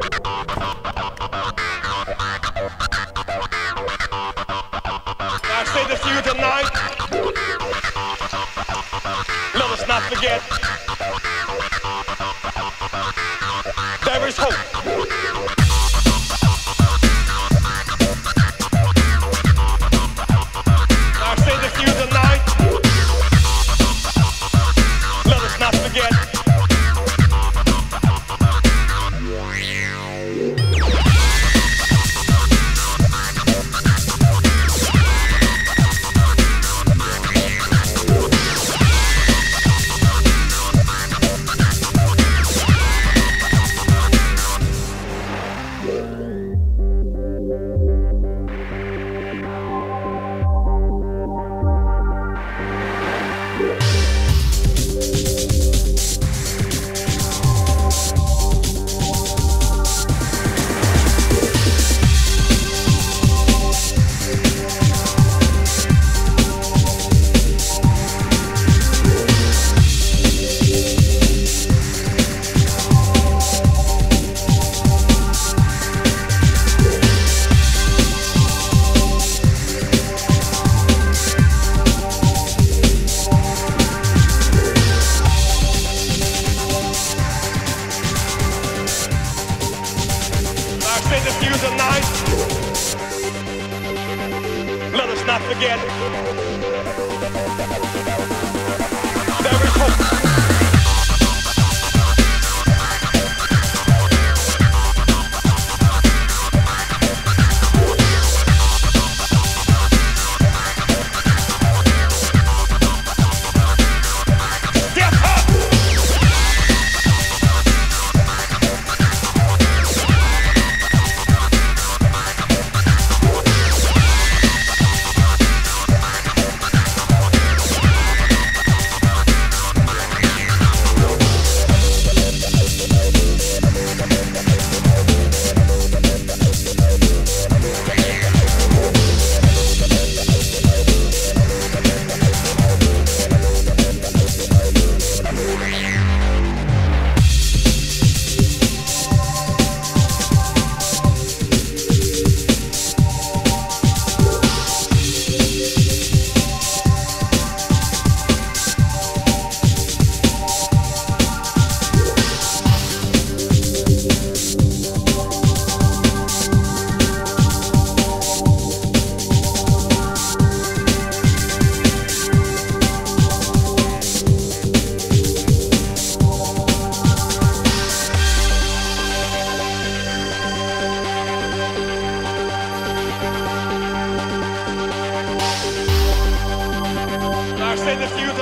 I say this to you tonight. Let us not forget. There is hope. Let us not forget. There is hope. I say this to you